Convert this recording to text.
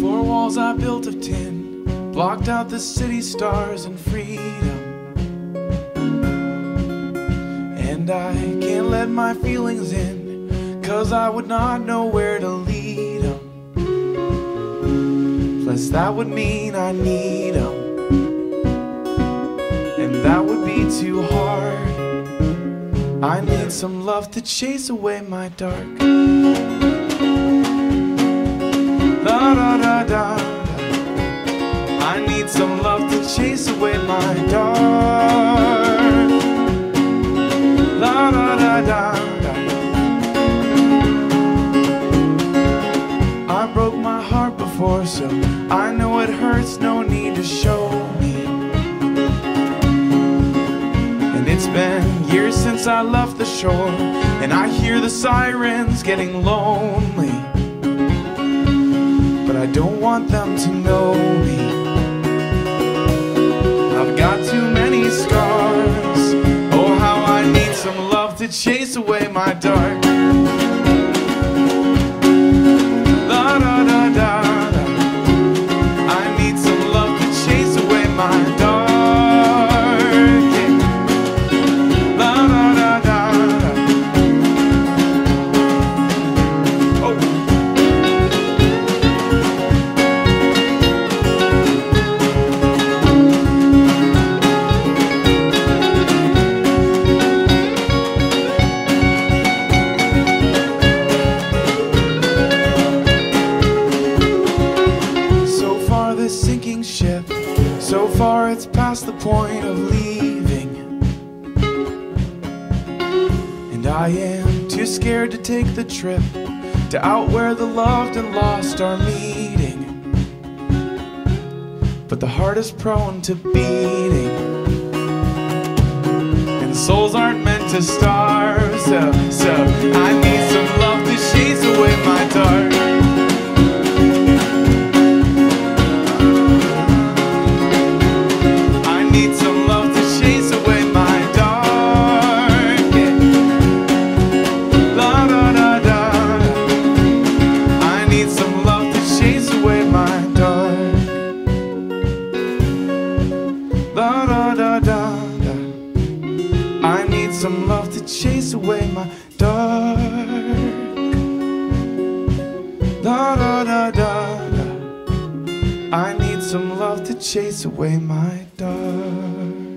Four walls I built of tin blocked out the city stars and freedom. And I can't let my feelings in, cause I would not know where to lead Plus, that would mean I need them. And that would be too hard. I need some love to chase away my dark. Da da da da. I need some love to chase away my dark. Before, so I know it hurts. No need to show me. And it's been years since I left the shore, and I hear the sirens getting lonely but I don't want them to know me. I've got too many scars. Oh, how I need some love to chase away my dark. So far it's past the point of leaving. And I am too scared to take the trip to out where the loved and lost are meeting. But the heart is prone to beating, and souls aren't meant to starve. So, so I some love to chase away my dark. Da da da da. I need some love to chase away my dark.